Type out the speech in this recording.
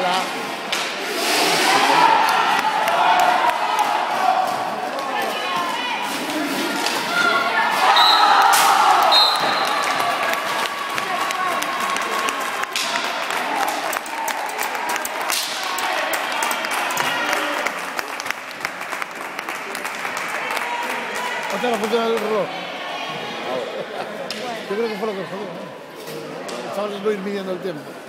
Nada. La función del reloj. Yo creo que fue lo que jodió. ¿no? Estaban midiendo el tiempo.